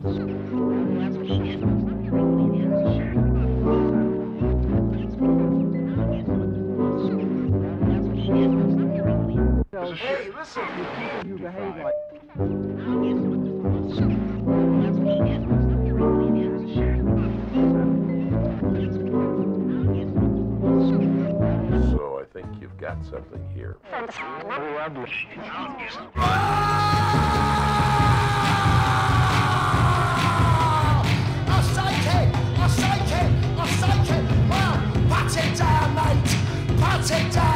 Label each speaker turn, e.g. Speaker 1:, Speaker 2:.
Speaker 1: Hey, listen.
Speaker 2: You behave like.
Speaker 3: So I think you've got something here.
Speaker 4: Mate. Pat